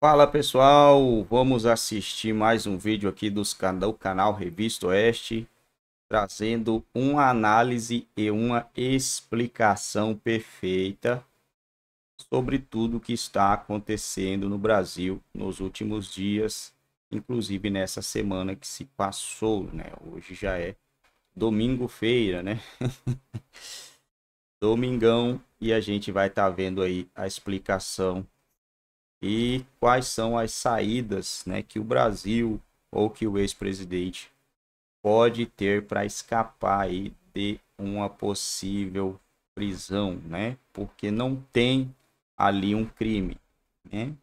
Fala pessoal, vamos assistir mais um vídeo aqui do canal Revista Oeste, trazendo uma análise e uma explicação perfeita sobre tudo que está acontecendo no Brasil nos últimos dias, inclusive nessa semana que se passou, né? Hoje já é domingo-feira, né? Domingão e a gente vai estar tá vendo aí a explicação e quais são as saídas né, que o Brasil ou que o ex-presidente pode ter para escapar aí de uma possível prisão, né? Porque não tem ali um crime, né?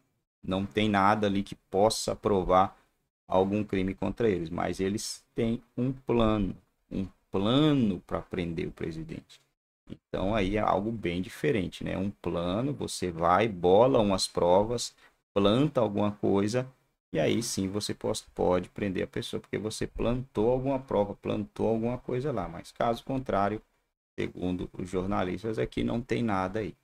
Não tem nada ali que possa provar algum crime contra eles, mas eles têm um plano, um plano para prender o presidente. Então aí é algo bem diferente, né? Um plano, você vai, bola umas provas, planta alguma coisa e aí sim você pode prender a pessoa porque você plantou alguma prova, plantou alguma coisa lá. Mas caso contrário, segundo os jornalistas, aqui não tem nada aí.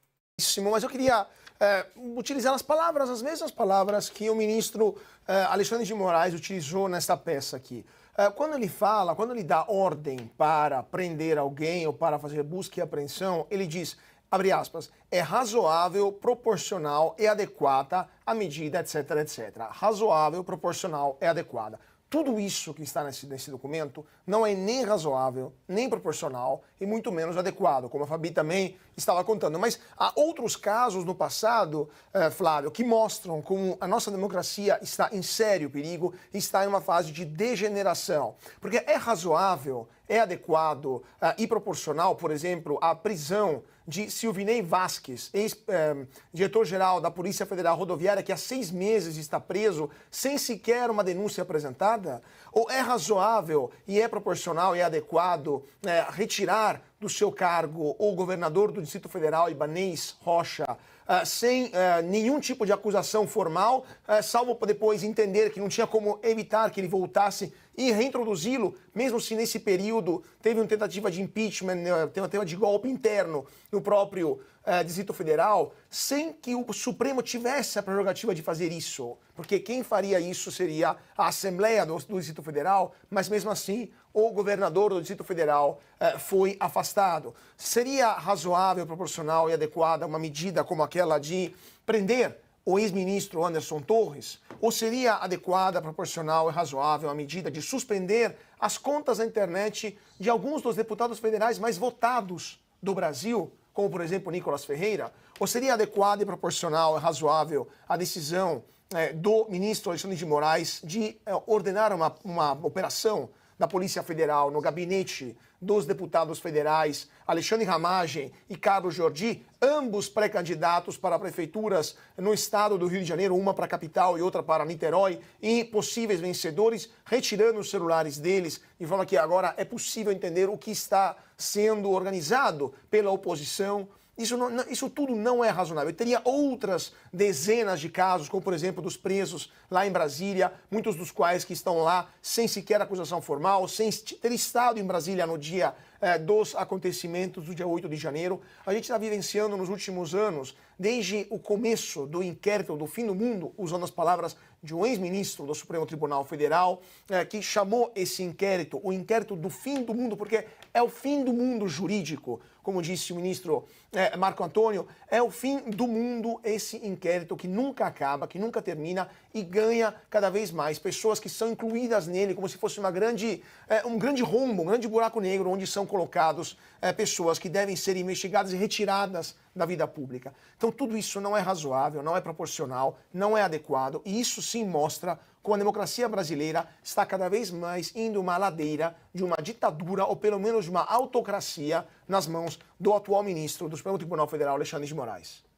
Mas eu queria é, utilizar as palavras, as mesmas palavras que o ministro é, Alexandre de Moraes utilizou nesta peça aqui. É, quando ele fala, quando ele dá ordem para prender alguém ou para fazer busca e apreensão, ele diz, abre aspas, é razoável, proporcional e adequada à medida, etc, etc. Razoável, proporcional e adequada. Tudo isso que está nesse, nesse documento não é nem razoável, nem proporcional e muito menos adequado, como a Fabi também estava contando. Mas há outros casos no passado, eh, Flávio, que mostram como a nossa democracia está em sério perigo e está em uma fase de degeneração. Porque é razoável, é adequado eh, e proporcional, por exemplo, a prisão de Silvinei Vasques, ex-diretor-geral da Polícia Federal Rodoviária, que há seis meses está preso sem sequer uma denúncia apresentada? Ou é razoável e é proporcional e é adequado é, retirar do seu cargo o governador do Distrito Federal, Ibanês Rocha, sem uh, nenhum tipo de acusação formal, uh, salvo depois entender que não tinha como evitar que ele voltasse e reintroduzi-lo, mesmo se nesse período teve uma tentativa de impeachment, né, tentativa de golpe interno no próprio Distrito Federal, sem que o Supremo tivesse a prerrogativa de fazer isso. Porque quem faria isso seria a Assembleia do, do Distrito Federal, mas mesmo assim o governador do Distrito Federal uh, foi afastado. Seria razoável, proporcional e adequada uma medida como aquela de prender o ex-ministro Anderson Torres? Ou seria adequada, proporcional e razoável a medida de suspender as contas da internet de alguns dos deputados federais mais votados do Brasil, como por exemplo Nicolas Ferreira? Ou seria adequada e proporcional e razoável a decisão eh, do ministro Alexandre de Moraes de eh, ordenar uma, uma operação da Polícia Federal no gabinete dos deputados federais Alexandre Ramagem e Carlos Jordi, ambos pré-candidatos para prefeituras no estado do Rio de Janeiro, uma para a capital e outra para Niterói, e possíveis vencedores, retirando os celulares deles, de forma que agora é possível entender o que está sendo organizado pela oposição isso, não, isso tudo não é razonável. Eu teria outras dezenas de casos, como por exemplo dos presos lá em Brasília, muitos dos quais que estão lá sem sequer acusação formal, sem ter estado em Brasília no dia eh, dos acontecimentos do dia 8 de janeiro. A gente está vivenciando nos últimos anos, desde o começo do inquérito do fim do mundo, usando as palavras de um ex-ministro do Supremo Tribunal Federal, eh, que chamou esse inquérito o inquérito do fim do mundo, porque é o fim do mundo jurídico como disse o ministro é, Marco Antônio, é o fim do mundo esse inquérito que nunca acaba, que nunca termina e ganha cada vez mais pessoas que são incluídas nele como se fosse uma grande, é, um grande rombo, um grande buraco negro onde são colocados é, pessoas que devem ser investigadas e retiradas da vida pública. Então tudo isso não é razoável, não é proporcional, não é adequado e isso sim mostra como a democracia brasileira está cada vez mais indo uma ladeira de uma ditadura ou pelo menos uma autocracia nas mãos do atual ministro do Supremo Tribunal Federal, Alexandre de Moraes.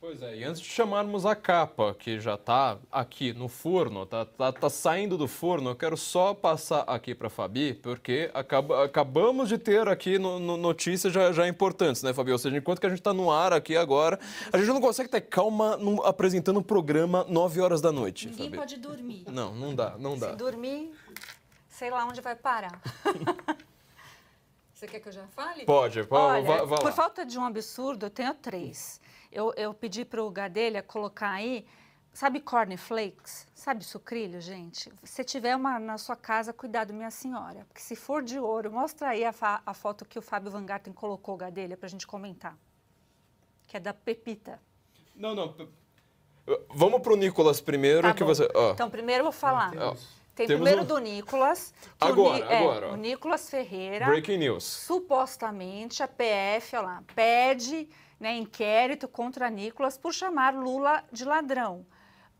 Pois é, e antes de chamarmos a capa, que já está aqui no forno, está tá, tá saindo do forno, eu quero só passar aqui para a Fabi, porque acaba, acabamos de ter aqui no, no notícias já, já importantes, né, Fabi? Ou seja, enquanto que a gente está no ar aqui agora, a gente não consegue ter calma no, apresentando um programa 9 horas da noite. Ninguém Fabi. pode dormir. Não, não dá, não dá. Se dormir, sei lá onde vai parar. Você quer que eu já fale? Pode, Olha, vai, vai Por falta de um absurdo, eu tenho três. Eu, eu pedi para o Gadelha colocar aí Sabe cornflakes? Sabe sucrilho, gente? Se tiver uma na sua casa, cuidado, minha senhora. Porque se for de ouro, mostra aí a, a foto que o Fábio Van Garten colocou, Gadelha, pra gente comentar. Que é da Pepita. Não, não. Vamos pro Nicolas primeiro, Tá que bom. você. Então, primeiro eu vou falar. Ó, Tem temos primeiro um- do Nicolas. que o Agora, Ni- é, agora, ó. o Nicolas Ferreira. Breaking news. supostamente a PF, olha lá, pede né, inquérito contra Nicolas por chamar Lula de ladrão.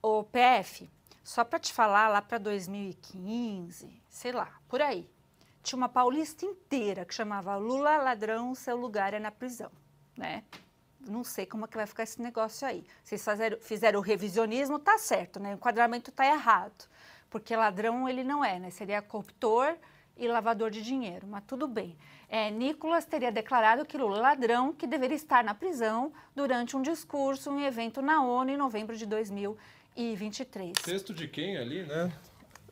O PF, só para te falar, lá para 2015, sei lá, por aí, tinha uma paulista inteira que chamava Lula ladrão, seu lugar é na prisão, né? Não sei como é que vai ficar esse negócio aí. Vocês fizeram, fizeram o revisionismo, tá certo, né? O enquadramento tá errado. Porque ladrão ele não é, né? Seria corruptor e lavador de dinheiro, mas tudo bem. É, Nicolas teria declarado que Lula é ladrão, que deveria estar na prisão durante um discurso em evento na ONU em novembro de 2023. Texto de quem ali, né?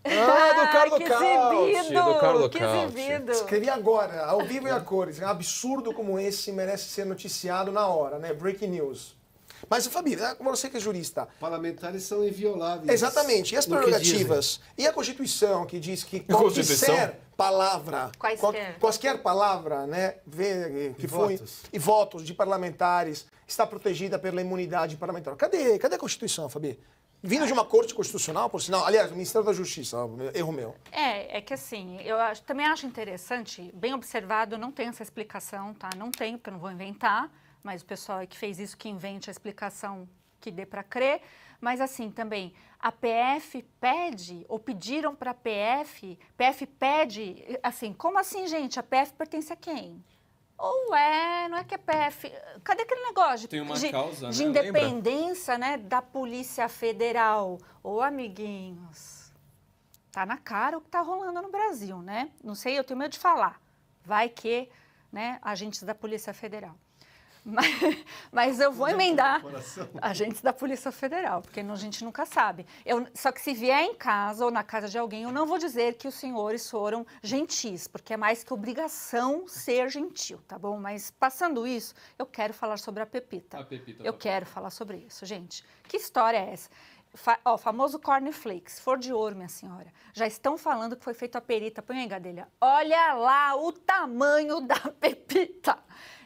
Ah, do Carlo que Cauti, exibido! do Carlo que Cauti. exibido! Escrevi agora, ao vivo e a cores. Um absurdo como esse merece ser noticiado na hora, né? Breaking news. Mas, Fabi, é você que é jurista. Parlamentares são invioláveis. Exatamente. E as prerrogativas? E a Constituição, que diz que qualquer palavra, Quaisquer. qual- quaisquer palavra, né, vê, que E foi votos. e votos de parlamentares está protegida pela imunidade parlamentar. Cadê, cadê a Constituição, Fabi? Vindo de uma corte constitucional, por sinal, aliás, o Ministério da Justiça, erro meu. É, é que assim, eu acho- também acho interessante, bem observado, não tem essa explicação, tá? Não tem, porque eu não vou inventar, mas o pessoal aí que fez isso, que invente a explicação que dê para crer. Mas assim, também, a PF pede, ou pediram para a PF, PF pede, assim, como assim, gente? A PF pertence a quem? Ou é, não é que a PF. Cadê aquele negócio de, de- causa, de né? Lembra? independência né, da Polícia Federal? Ô, amiguinhos, tá na cara o que tá rolando no Brasil, né? Não sei, eu tenho medo de falar. Vai que, né, agentes da Polícia Federal. Mas, mas eu vou emendar agentes da Polícia Federal, porque a gente nunca sabe. Eu, só que se vier em casa ou na casa de alguém, eu não vou dizer que os senhores foram gentis, porque é mais que obrigação ser gentil, tá bom? Mas passando isso, eu quero falar sobre a Pepita. A Pepita, Eu tá. quero falar sobre isso, gente. Que história é essa? Fa ó, famoso cornflakes, for de ouro, minha senhora. Já estão falando que foi feito a perita. Põe aí, Gadelha. Olha lá o tamanho da pepita.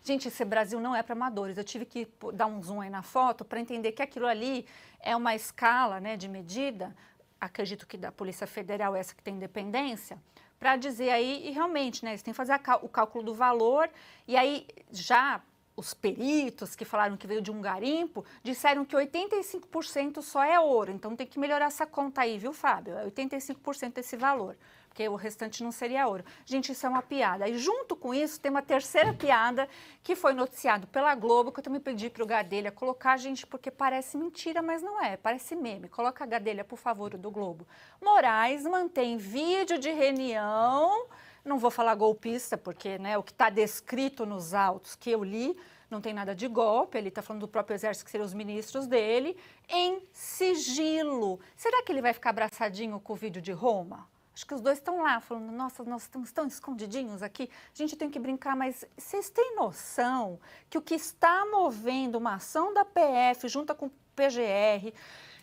Gente, esse Brasil não é para amadores. Eu tive que dar um zoom aí na foto para entender que aquilo ali é uma escala né, de medida, acredito que da Polícia Federal, essa que tem independência, para dizer aí, e realmente, né, eles têm que fazer o cálculo do valor, e aí já os peritos que falaram que veio de um garimpo disseram que 85% só é ouro. Então tem que melhorar essa conta aí, viu, Fábio? É 85% desse valor, porque o restante não seria ouro. Gente, isso é uma piada. E junto com isso tem uma terceira piada que foi noticiado pela Globo, que eu também pedi para o Gadelha colocar, gente, porque parece mentira, mas não é, parece meme. Coloca a Gadelha, por favor, do Globo. Moraes mantém vídeo de reunião não vou falar golpista, porque né, o que está descrito nos autos que eu li não tem nada de golpe, ele está falando do próprio exército, que seriam os ministros dele, em sigilo. Será que ele vai ficar abraçadinho com o vídeo de Roma? Acho que os dois estão lá falando, nossa, nós estamos tão escondidinhos aqui. Gente, tem que brincar, mas vocês têm noção que o que está movendo uma ação da PF junto com o PGR,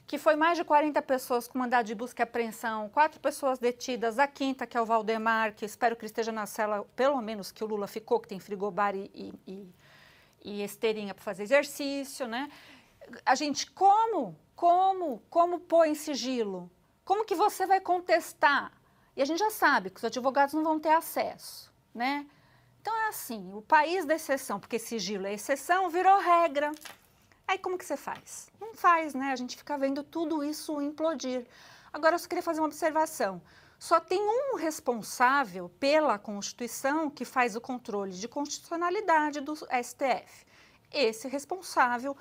que foi mais de 40 pessoas com mandado de busca e apreensão, quatro pessoas detidas, a quinta, que é o Valdemar, que espero que esteja na cela, pelo menos que o Lula ficou, que tem frigobar e, e, e, e esteirinha para fazer exercício, né? A gente, como, como, como pôr em sigilo? Como que você vai contestar? E a gente já sabe que os advogados não vão ter acesso, né? Então é assim, o país da exceção, porque sigilo é exceção, virou regra. Aí como que você faz? Não faz, né? A gente fica vendo tudo isso implodir. Agora eu só queria fazer uma observação. Só tem um responsável pela Constituição que faz o controle de constitucionalidade do STF. Esse responsável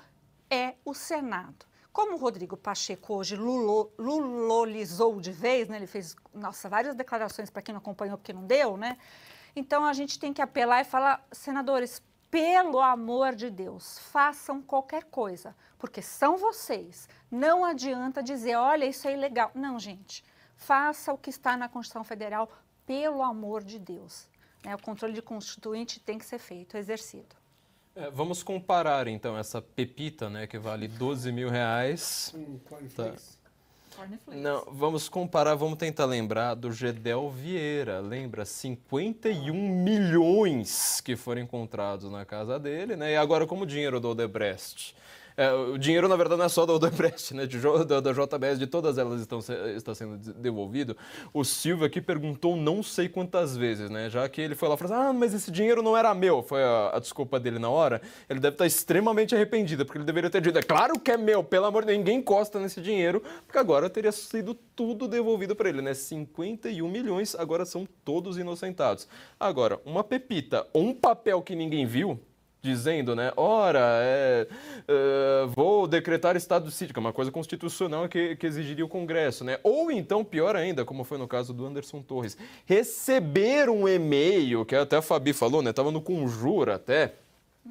é o Senado. Como o Rodrigo Pacheco hoje lulo, lulolizou de vez, né? ele fez, nossa, várias declarações para quem não acompanhou, porque não deu, né? Então a gente tem que apelar e falar, senadores, pelo amor de Deus, façam qualquer coisa, porque são vocês. Não adianta dizer, olha, isso é ilegal. Não, gente, faça o que está na Constituição Federal, pelo amor de Deus. Né? O controle de constituinte tem que ser feito, exercido. É, vamos comparar então essa pepita, né, que vale 12 mil reais. Com cornflakes. Cornflakes. Não, vamos comparar, vamos tentar lembrar do Gedel Vieira. Lembra? 51 milhões que foram encontrados na casa dele, né? E agora como dinheiro do Odebrecht. É, o dinheiro, na verdade, não é só do Odebrecht, né? De, da, da JBS, de todas elas estão, está sendo de- devolvido. O Silvio aqui perguntou não sei quantas vezes, né? Já que ele foi lá e falou assim, ah, mas esse dinheiro não era meu. Foi a, a desculpa dele na hora. Ele deve estar extremamente arrependido, porque ele deveria ter dito, é claro que é meu, pelo amor de Deus, ninguém encosta nesse dinheiro, porque agora teria sido tudo devolvido para ele, né? 51 milhões, agora são todos inocentados. Agora, uma pepita ou um papel que ninguém viu, dizendo, né, ora, é, é, vou decretar estado de sítio, que é uma coisa constitucional que, que exigiria o Congresso, né? Ou então, pior ainda, como foi no caso do Anderson Torres, receber um e-mail, que até a Fabi falou, né, tava no Conjura até,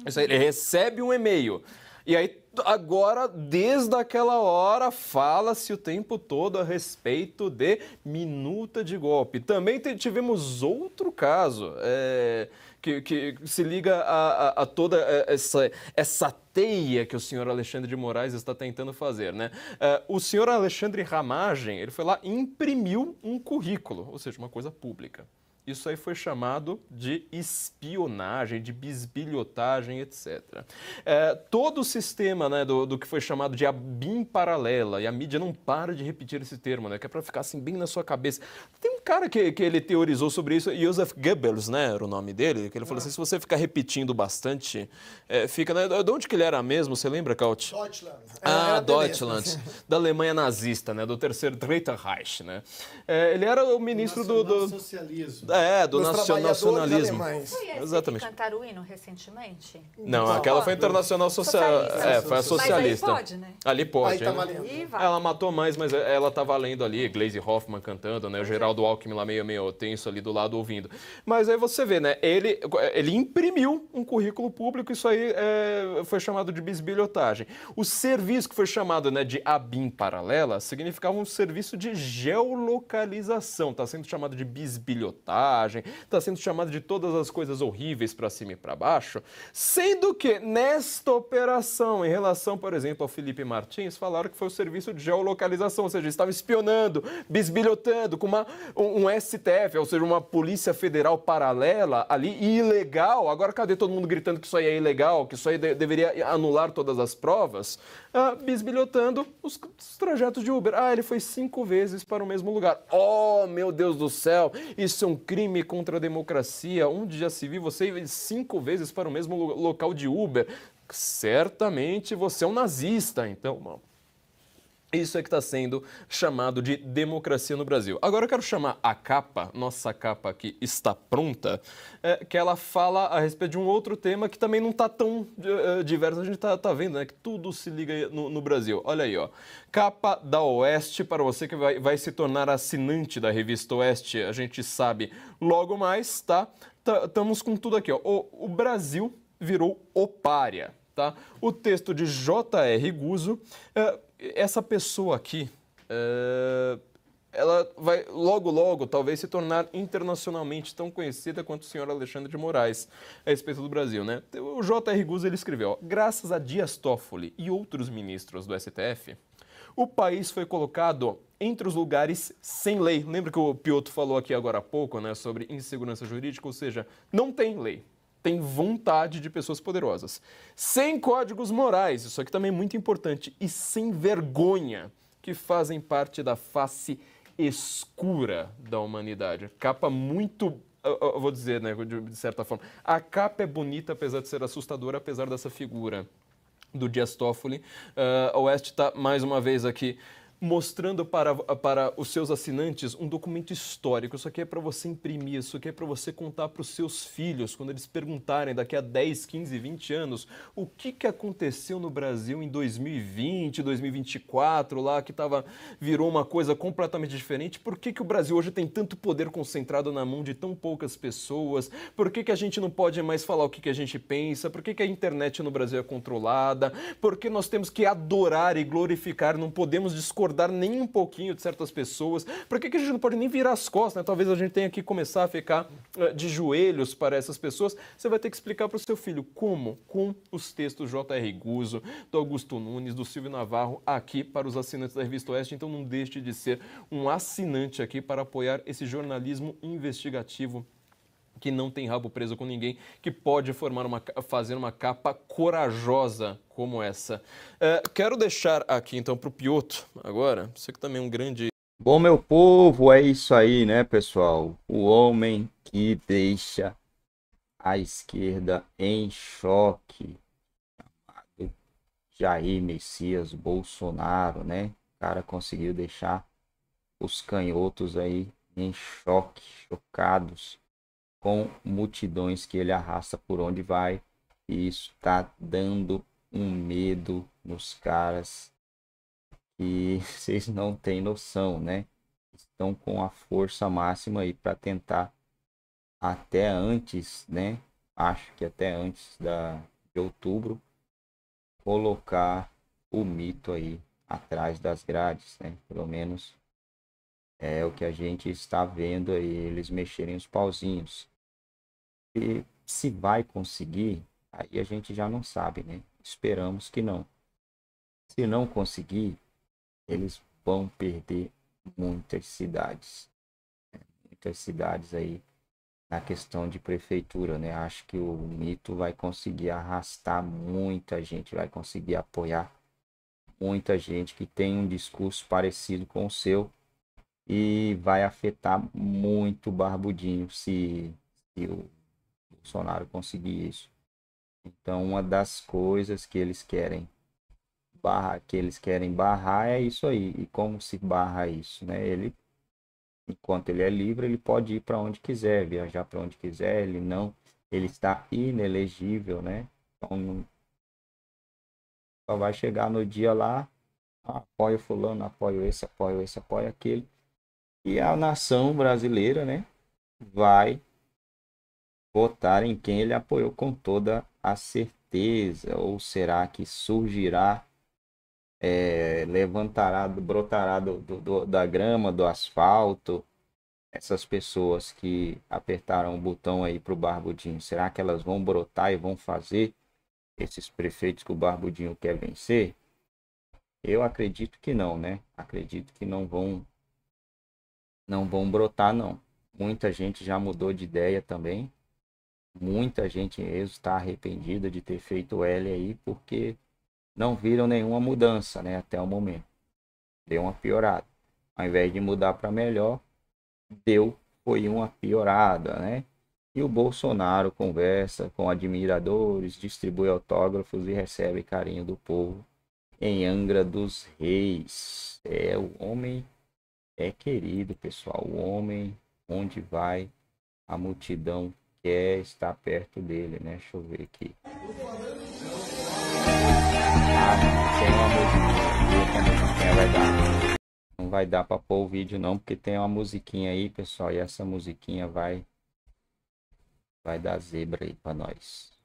aí, ele recebe um e-mail, e aí, agora, desde aquela hora, fala-se o tempo todo a respeito de minuta de golpe. Também tivemos outro caso é, que, que se liga a, a- a toda essa, essa teia que o senhor Alexandre de Moraes está tentando fazer, né? É, o senhor Alexandre Ramagem, ele foi lá e imprimiu um currículo, ou seja, uma coisa pública. Isso aí foi chamado de espionagem, de bisbilhotagem, etc. É, todo o sistema né, do, do que foi chamado de a BIM paralela, e a mídia não para de repetir esse termo, né, que é para ficar assim bem na sua cabeça. Tem um cara que, que ele teorizou sobre isso, Joseph Goebbels, né, era o nome dele, que ele falou assim, se você ficar repetindo bastante, é, fica... Né, de onde que ele era mesmo, você lembra, Kaut? Deutschland. Ah, Deutschland, da Alemanha nazista, né, do terceiro Dritter Reich, né. É, ele era o ministro do... do Socialismo. É, do Dos nacio- trabalhadores nacionalismo. Foi esse Exatamente. que cantaram o hino recentemente? Não, Não. aquela foi internacional social. Socialista. É, foi a socialista. Mas pode, né? Ali pode. Aí tá né? Ela matou mais, mas ela tá valendo ali, Glaze Hoffman cantando, né? O Geraldo Alckmin lá meio, meio tenso ali do lado ouvindo. Mas aí você vê, né? Ele, ele imprimiu um currículo público, isso aí é, foi chamado de bisbilhotagem. O serviço que foi chamado né, de ABIM paralela significava um serviço de geolocalização. Está sendo chamado de bisbilhotagem, está sendo chamado de todas as coisas horríveis para cima e para baixo. Sendo que nesta operação, em relação, por exemplo, ao Felipe Martins, falaram que foi o serviço de geolocalização, ou seja, estava espionando, bisbilhotando com uma, um, um STF, ou seja, uma Polícia Federal paralela ali, ilegal. Agora, cadê todo mundo gritando que isso aí é ilegal, que isso aí de- deveria anular todas as provas? Ah, bisbilhotando os, os trajetos de Uber. Ah, ele foi cinco vezes para o mesmo lugar. Oh, meu Deus do céu, isso é um crime contra a democracia. Onde já se viu você cinco vezes para o mesmo lo- local de Uber? Certamente você é um nazista, então, mano. Isso é que está sendo chamado de democracia no Brasil. Agora eu quero chamar a capa, nossa capa aqui está pronta, é, que ela fala a respeito de um outro tema que também não está tão eh, diverso. A gente está tá vendo né, que tudo se liga no, no Brasil. Olha aí, ó. Capa da Oeste, para você que vai, vai se tornar assinante da revista Oeste, a gente sabe logo mais, tá? Estamos com tudo aqui, ó. O, o Brasil virou opária. Tá? O texto de J.R. Guzzo, é, essa pessoa aqui, é, ela vai logo, logo, talvez se tornar internacionalmente tão conhecida quanto o senhor Alexandre de Moraes a respeito do Brasil, né? O J.R. Guzzo, ele escreveu, graças a Dias Toffoli e outros ministros do STF, o país foi colocado entre os lugares sem lei. Lembra que o Piotr falou aqui agora há pouco, né, sobre insegurança jurídica, ou seja, não tem lei tem vontade de pessoas poderosas. Sem códigos morais, isso aqui também é muito importante, e sem vergonha, que fazem parte da face escura da humanidade. Capa muito. Eu vou dizer, né, de certa forma. A capa é bonita, apesar de ser assustadora, apesar dessa figura do Dias Toffoli. Uh, a Oeste está, mais uma vez, aqui mostrando para, para os seus assinantes um documento histórico. Isso aqui é para você imprimir, isso aqui é para você contar para os seus filhos, quando eles perguntarem daqui a 10, 15, 20 anos o que, que aconteceu no Brasil em 2020, 2024, lá que tava, virou uma coisa completamente diferente. Por que, que o Brasil hoje tem tanto poder concentrado na mão de tão poucas pessoas? Por que, que a gente não pode mais falar o que, que a gente pensa? Por que, que a internet no Brasil é controlada? Por que nós temos que adorar e glorificar, não podemos discordar discordar nem um pouquinho de certas pessoas? Por que, que a gente não pode nem virar as costas? Né? Talvez a gente tenha que começar a ficar uh, de joelhos para essas pessoas. Você vai ter que explicar para o seu filho como? Com os textos J.R. Guzo, do Augusto Nunes, do Silvio Navarro, aqui para os assinantes da Revista Oeste. Então não deixe de ser um assinante aqui para apoiar esse jornalismo investigativo que não tem rabo preso com ninguém, que pode formar uma, fazer uma capa corajosa como essa. É, quero deixar aqui então para o Pioto agora, você que também é um grande. Bom, meu povo, é isso aí, né, pessoal? O homem que deixa a esquerda em choque, Jair Messias Bolsonaro, né? O cara conseguiu deixar os canhotos aí em choque, chocados com multidões que ele arrasta por onde vai. E isso está dando um medo nos caras que vocês não têm noção, né? Estão com a força máxima aí para tentar até antes, né? Acho que até antes da, de outubro colocar o mito aí atrás das grades, né? Pelo menos é o que a gente está vendo aí, eles mexerem os pauzinhos. Se vai conseguir, aí a gente já não sabe, né? Esperamos que não. Se não conseguir, eles vão perder muitas cidades. Né? Muitas cidades aí na questão de prefeitura, né? Acho que o mito vai conseguir arrastar muita gente, vai conseguir apoiar muita gente que tem um discurso parecido com o seu e vai afetar muito o Barbudinho se, se o Bolsonaro conseguir isso. Então, uma das coisas que eles querem barra, que eles querem barrar é isso aí. E como se barra isso, né? Ele enquanto ele é livre, ele pode ir para onde quiser, viajar para onde quiser, ele não, ele está inelegível, né? Então, só vai chegar no dia lá, apoio fulano, apoio esse, apoio esse, apoio aquele. E a nação brasileira, né, vai votar em quem ele apoiou com toda a certeza? Ou será que surgirá, é, levantará, brotará do, do, da grama, do asfalto, essas pessoas que apertaram o botão aí para o Barbudinho? Será que elas vão brotar e vão fazer esses prefeitos que o Barbudinho quer vencer? Eu acredito que não, né? Acredito que não vão não vão brotar não. Muita gente já mudou de ideia também. Muita gente mesmo está arrependida de ter feito L aí porque não viram nenhuma mudança, né, até o momento. Deu uma piorada. Ao invés de mudar para melhor, deu foi uma piorada, né? E o Bolsonaro conversa com admiradores, distribui autógrafos e recebe carinho do povo em Angra dos Reis. É o homem é querido, pessoal. O homem onde vai a multidão quer estar perto dele, né? Deixa eu ver aqui. Não vai dar para pôr o vídeo não, porque tem uma musiquinha aí, pessoal, e essa musiquinha vai vai dar zebra aí para nós.